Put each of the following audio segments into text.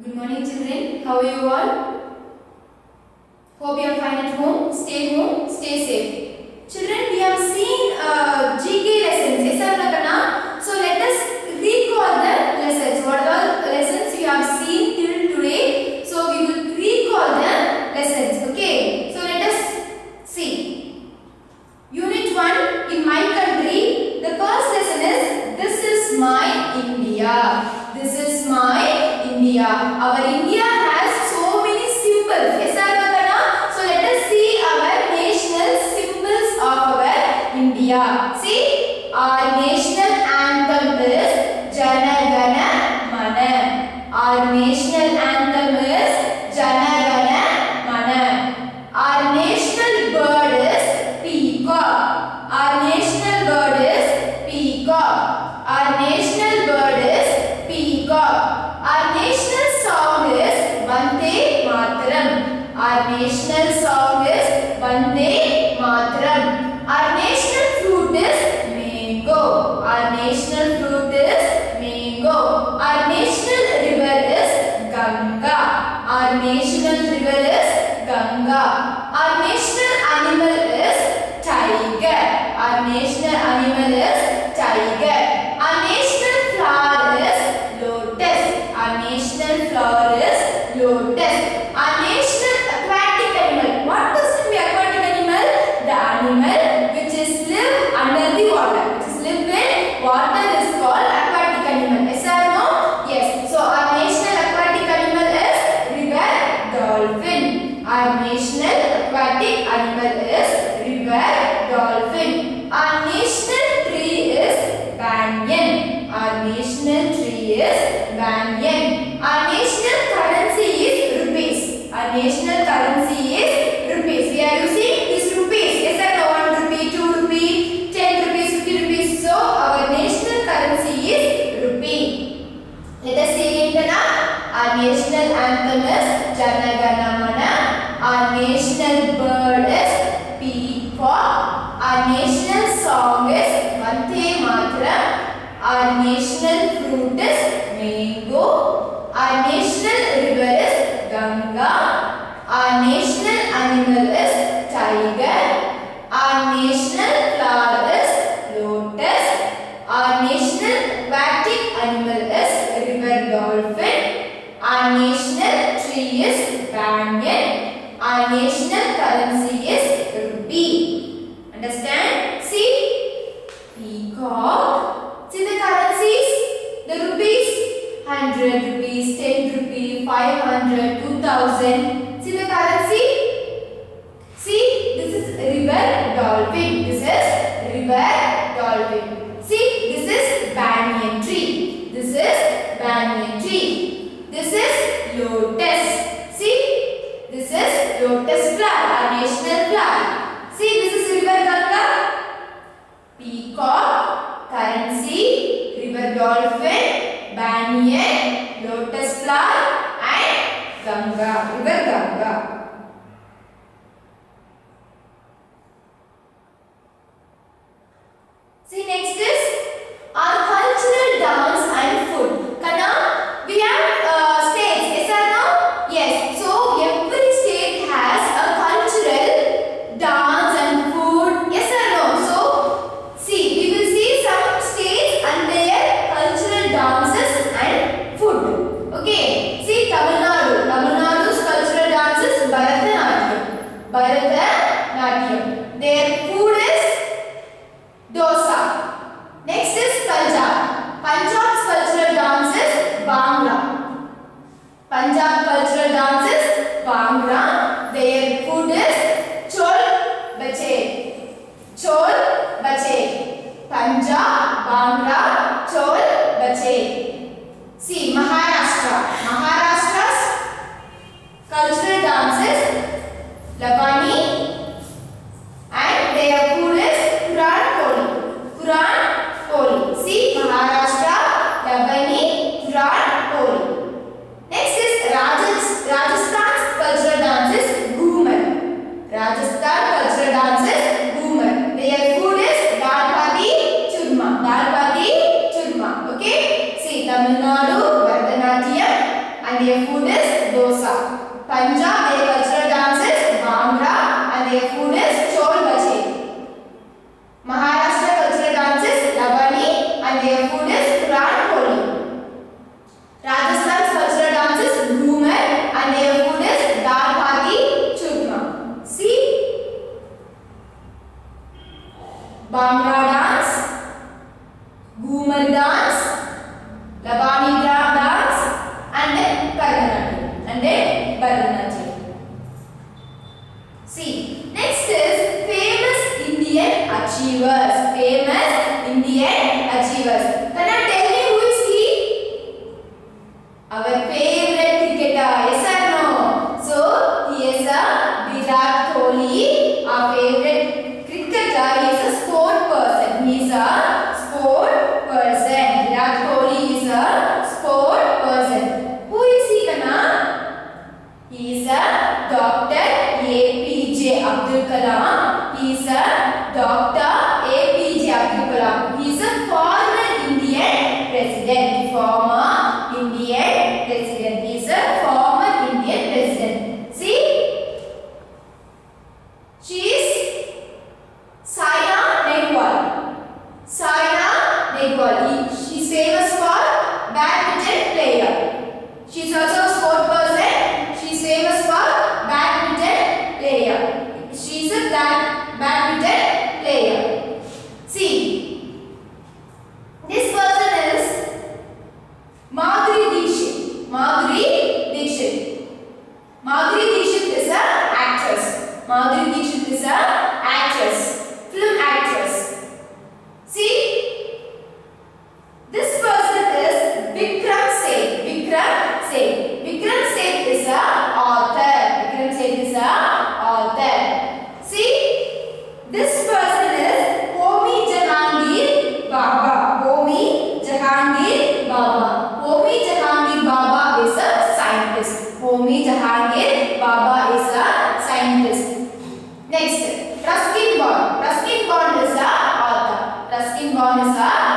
Good morning children. How are you all? Hope you are fine at home. Stay home. Stay safe. Children, we have seen uh, animal is Janaganamana. Our national bird is peacock. Our national song is Vande Mataram. Our national fruit is mango. Our national river is Ganga. Our national animal is tiger. Our national flower is lotus. Our national aquatic animal is river dolphin. Our national National currency is rupee. Understand? See? Peacock. See the currencies? The rupees? 100 rupees, 10 rupees, 500, 2000. See the currency? See? This is river dolphin. This is river lotus flower, our national flag. Punjab achievers. Famous Indian achievers. president former Indian Das Kind born. Ruskin Bond. Ruskin Bond is the author. Ruskin Bond ist the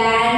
that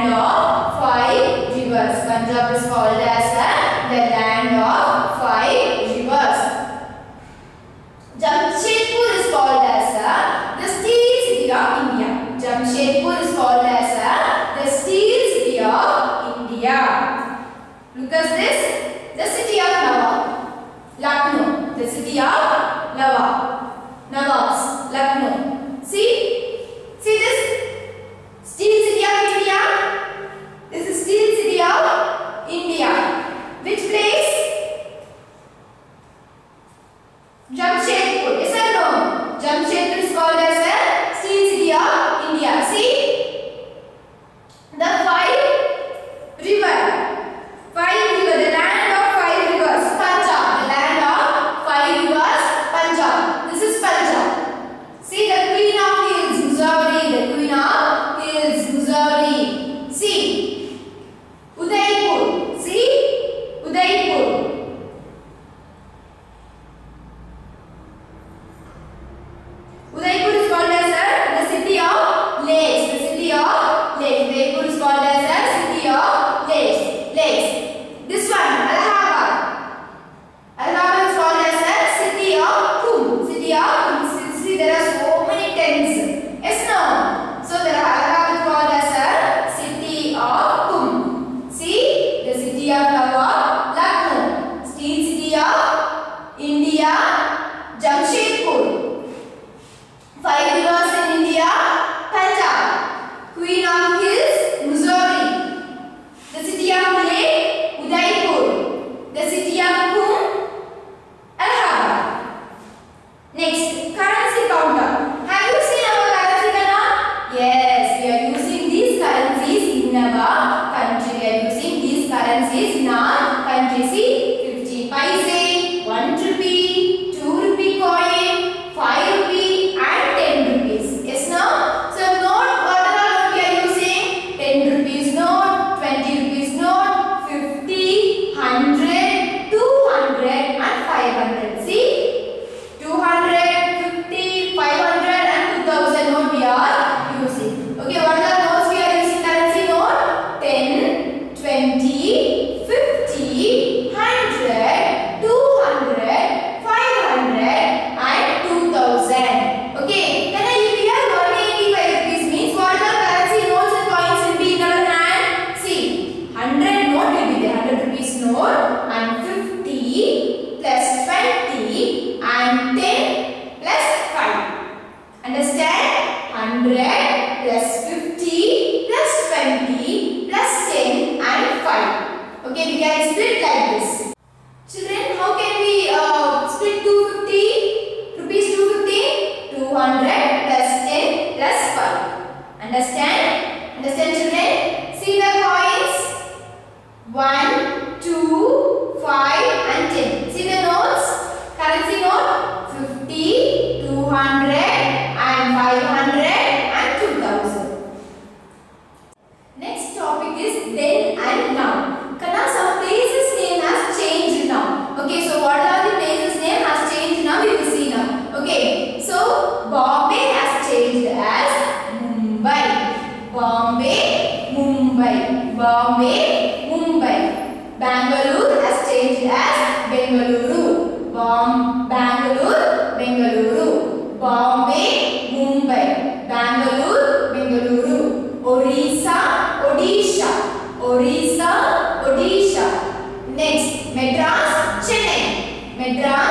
entra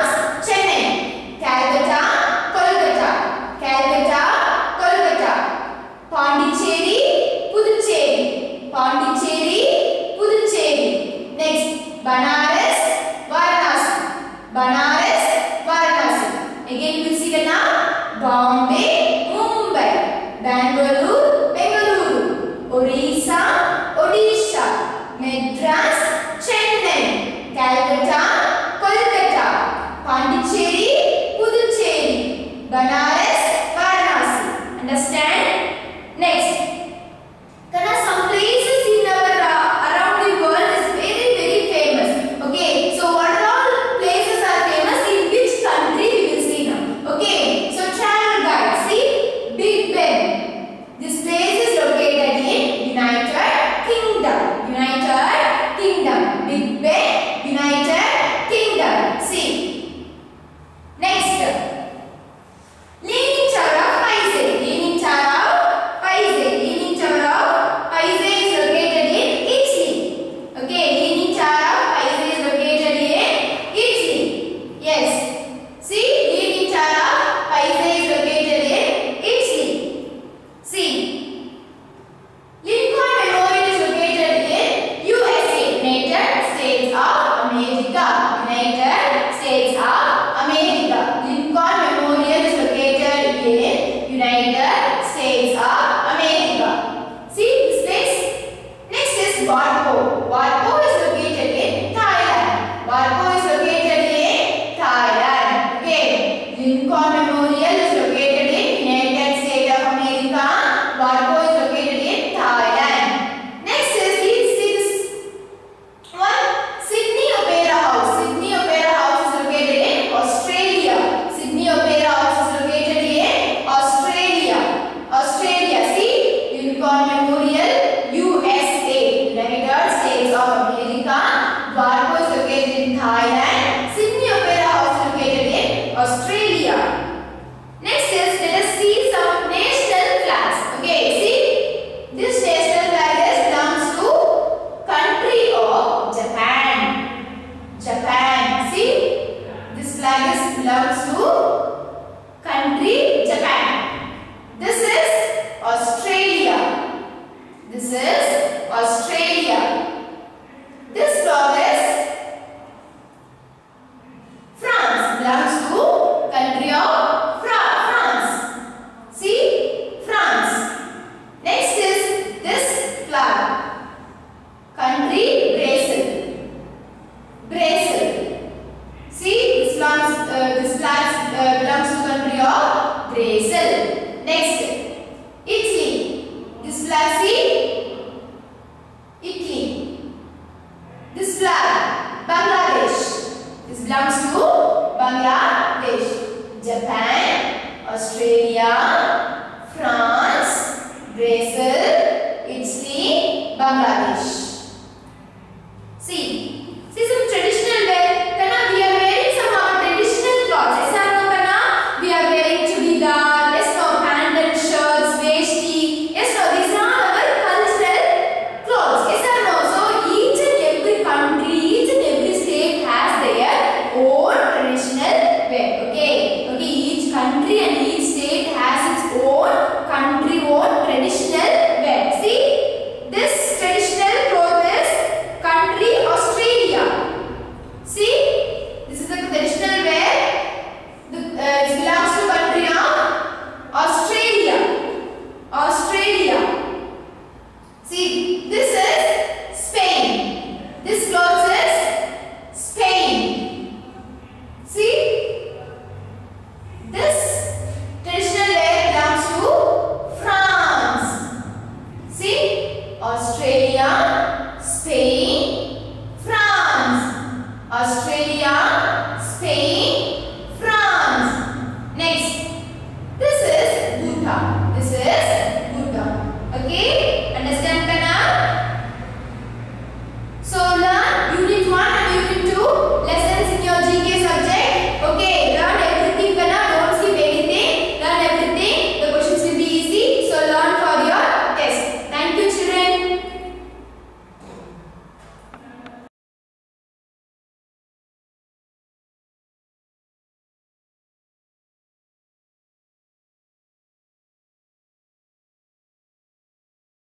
Pai,